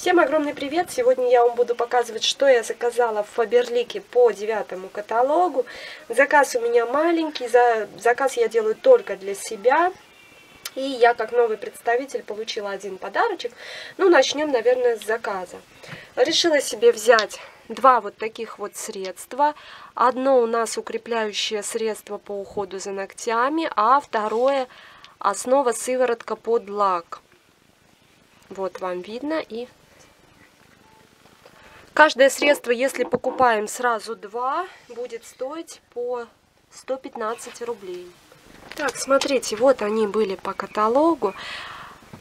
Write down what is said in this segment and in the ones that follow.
Всем огромный привет! Сегодня я вам буду показывать, что я заказала в Фаберлике по девятому каталогу. Заказ у меня маленький, за... заказ я делаю только для себя. И я, как новый представитель, получила один подарочек. Ну, начнем, наверное, с заказа. Решила себе взять два вот таких вот средства. Одно у нас укрепляющее средство по уходу за ногтями, а второе основа сыворотка под лак. Вот вам видно и Каждое средство, если покупаем сразу два, будет стоить по 115 рублей. Так, смотрите, вот они были по каталогу.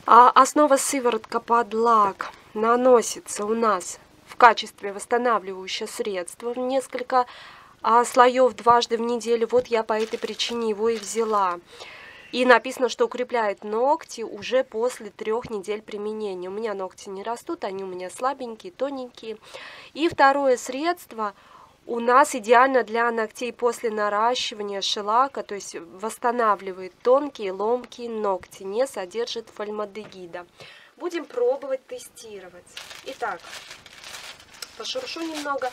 А основа сыворотка под лак наносится у нас в качестве восстанавливающего средства в несколько а, слоев дважды в неделю. Вот я по этой причине его и взяла. И написано, что укрепляет ногти уже после трех недель применения. У меня ногти не растут, они у меня слабенькие, тоненькие. И второе средство у нас идеально для ногтей после наращивания шелака, то есть восстанавливает тонкие, ломкие ногти, не содержит фальмадегида. Будем пробовать тестировать. Итак, пошуршу немного.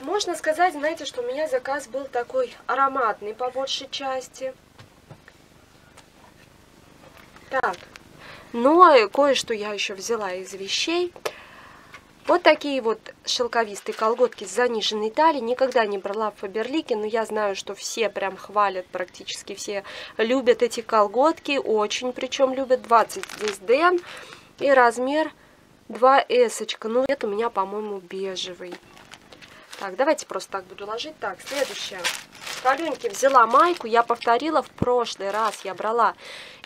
Можно сказать, знаете, что у меня заказ был такой ароматный по большей части. Так, ну и кое-что я еще взяла из вещей. Вот такие вот шелковистые колготки с заниженной талией. Никогда не брала в Фаберлике, но я знаю, что все прям хвалят, практически все любят эти колготки. Очень, причем любят 20 здесь Дэн. И размер 2S. Ну, это у меня, по-моему, бежевый. Так, давайте просто так буду ложить. Так, следующее. Каленьки взяла майку, я повторила в прошлый раз, я брала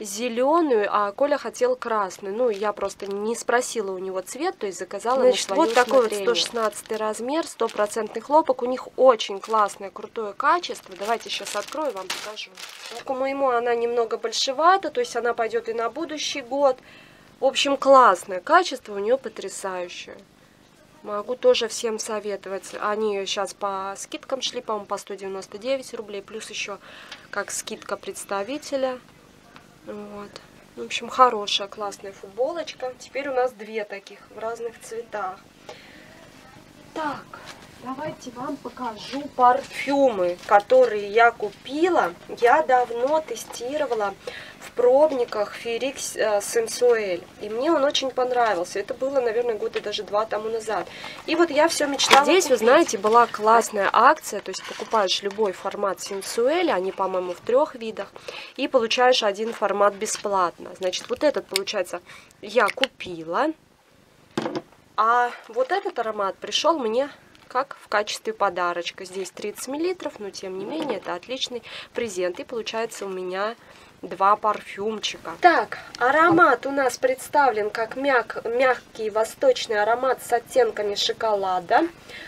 зеленую, а Коля хотел красную. Ну, я просто не спросила у него цвет, то есть заказала Значит, на вот такой вот 116 размер, стопроцентный хлопок. У них очень классное, крутое качество. Давайте сейчас открою, вам покажу. К моему она немного большевата, то есть она пойдет и на будущий год. В общем, классное качество у нее потрясающее. Могу тоже всем советовать. Они сейчас по скидкам шли, по-моему, по 199 рублей. Плюс еще как скидка представителя. Вот. В общем, хорошая, классная футболочка. Теперь у нас две таких в разных цветах. Так, давайте вам покажу парфюмы, которые я купила. Я давно тестировала в пробниках Ферикс э, Сенсуэль. И мне он очень понравился. Это было, наверное, года даже два тому назад. И вот я все мечтала Здесь, купить. вы знаете, была классная акция. То есть покупаешь любой формат Сенсуэля, они, по-моему, в трех видах, и получаешь один формат бесплатно. Значит, вот этот, получается, я купила. А вот этот аромат пришел мне как в качестве подарочка. Здесь 30 миллилитров, но тем не менее это отличный презент. И получается у меня два парфюмчика. Так, аромат у нас представлен как мяг, мягкий восточный аромат с оттенками шоколада.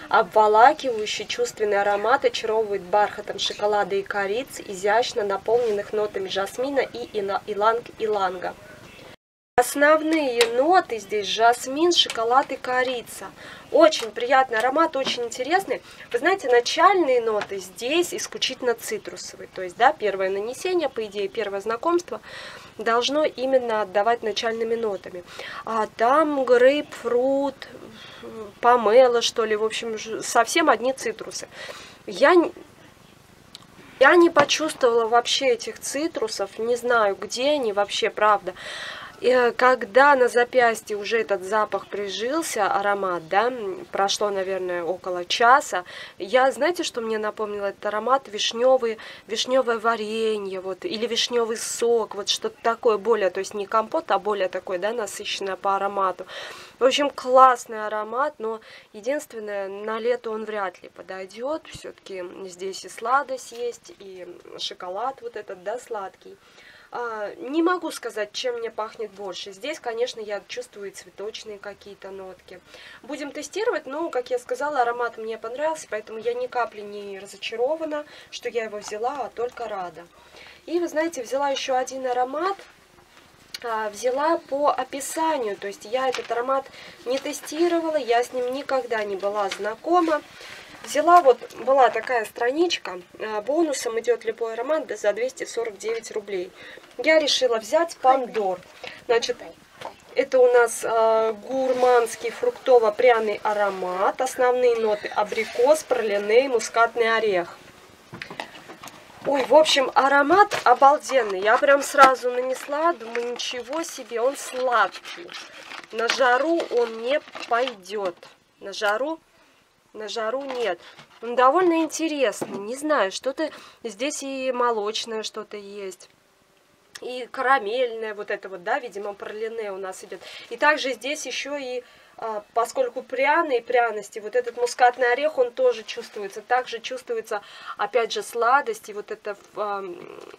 Обволакивающий чувственный аромат очаровывает бархатом шоколада и кориц, изящно наполненных нотами жасмина и иланг-иланга. Основные ноты здесь жасмин, шоколад и корица. Очень приятный аромат, очень интересный. Вы знаете, начальные ноты здесь исключительно цитрусовые. То есть, да, первое нанесение, по идее, первое знакомство должно именно отдавать начальными нотами. А там грейпфрут, помело, что ли, в общем, совсем одни цитрусы. Я я не почувствовала вообще этих цитрусов, не знаю, где они вообще, правда. И когда на запястье уже этот запах прижился, аромат, да, прошло, наверное, около часа, я, знаете, что мне напомнил этот аромат? Вишневый, вишневое варенье, вот, или вишневый сок, вот что-то такое, более, то есть не компот, а более такой, да, насыщенное по аромату. В общем, классный аромат, но единственное, на лето он вряд ли подойдет, все-таки здесь и сладость есть, и шоколад вот этот, да, сладкий. А, не могу сказать, чем мне пахнет больше. Здесь, конечно, я чувствую цветочные какие-то нотки. Будем тестировать, но, как я сказала, аромат мне понравился, поэтому я ни капли не разочарована, что я его взяла, а только рада. И, вы знаете, взяла еще один аромат, а, взяла по описанию, то есть я этот аромат не тестировала, я с ним никогда не была знакома. Взяла вот, была такая страничка, э, бонусом идет любой аромат за 249 рублей. Я решила взять Пандор. Значит, Это у нас э, гурманский фруктово-пряный аромат. Основные ноты абрикос, пролине, мускатный орех. Ой, в общем, аромат обалденный. Я прям сразу нанесла, думаю, ничего себе, он сладкий. На жару он не пойдет. На жару, на жару нет. Он довольно интересный. Не знаю, что-то здесь и молочное что-то есть и карамельное вот это вот, да, видимо, пролине у нас идет. И также здесь еще и, а, поскольку пряные пряности, вот этот мускатный орех, он тоже чувствуется. Также чувствуется, опять же, сладость и вот это а,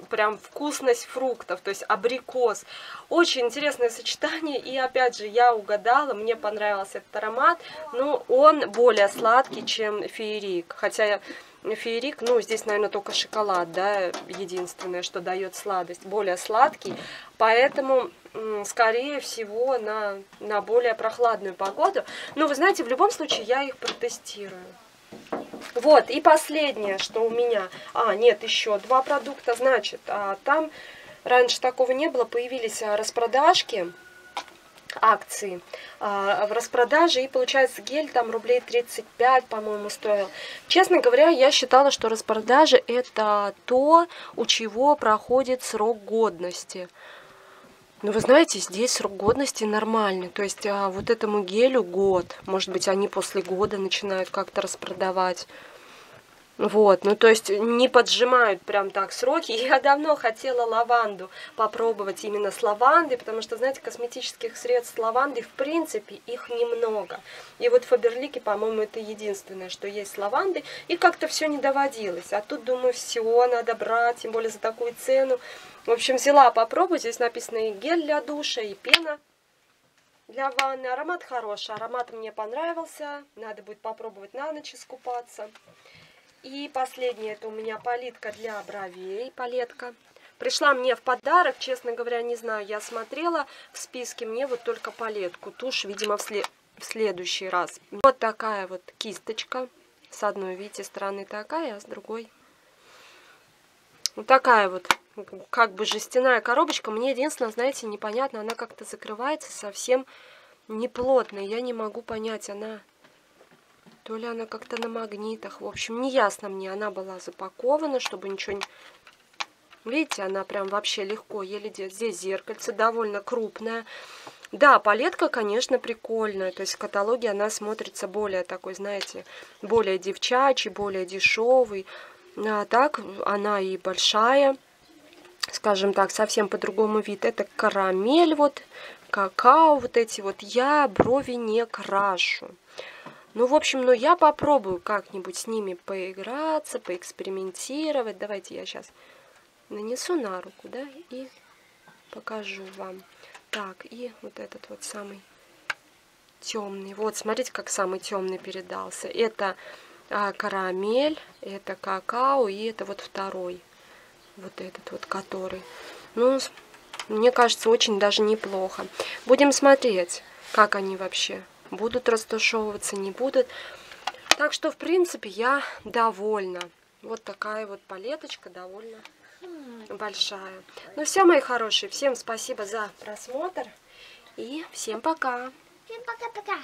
прям вкусность фруктов, то есть абрикос. Очень интересное сочетание, и опять же, я угадала, мне понравился этот аромат, но он более сладкий, чем феерик. Хотя феерик, ну, здесь, наверное, только шоколад, да, единственное, что дает сладость, более сладкий, поэтому, скорее всего, на, на более прохладную погоду. Но, вы знаете, в любом случае, я их протестирую. Вот, и последнее, что у меня, а, нет, еще два продукта, значит, а, там раньше такого не было, появились а, распродажки, акции а, в распродаже, и получается гель там рублей 35, по-моему, стоил. Честно говоря, я считала, что распродажи это то, у чего проходит срок годности. Но вы знаете, здесь срок годности нормальный. То есть а, вот этому гелю год. Может быть, они после года начинают как-то распродавать. Вот, ну то есть не поджимают прям так сроки. Я давно хотела лаванду попробовать именно с лавандой, потому что, знаете, косметических средств с лавандой, в принципе, их немного. И вот Фаберлики, по-моему, это единственное, что есть с лавандой. И как-то все не доводилось. А тут, думаю, все надо брать, тем более за такую цену. В общем, взяла попробовать. Здесь написано и гель для душа, и пена для ванны. Аромат хороший, аромат мне понравился. Надо будет попробовать на ночь искупаться. И последнее, это у меня палитка для бровей, палетка. Пришла мне в подарок, честно говоря, не знаю, я смотрела в списке, мне вот только палетку. Тушь, видимо, в, след в следующий раз. Вот такая вот кисточка. С одной, видите, стороны такая, а с другой вот такая вот, как бы жестяная коробочка. Мне единственное, знаете, непонятно, она как-то закрывается совсем неплотно. Я не могу понять, она то ли она как-то на магнитах. В общем, не ясно мне. Она была запакована, чтобы ничего не... Видите, она прям вообще легко, еле делает. Здесь зеркальце довольно крупное. Да, палетка, конечно, прикольная. То есть в каталоге она смотрится более такой, знаете, более девчачий, более дешевый. А так она и большая. Скажем так, совсем по-другому вид. Это карамель, вот, какао, вот эти вот. Я брови не крашу. Ну, в общем, ну я попробую как-нибудь с ними поиграться, поэкспериментировать. Давайте я сейчас нанесу на руку, да, и покажу вам. Так, и вот этот вот самый темный. Вот, смотрите, как самый темный передался. Это а, карамель, это какао, и это вот второй. Вот этот вот, который. Ну, мне кажется, очень даже неплохо. Будем смотреть, как они вообще будут растушевываться, не будут. Так что, в принципе, я довольна. Вот такая вот палеточка довольно большая. Ну все, мои хорошие, всем спасибо за просмотр. И всем пока. Всем пока-пока.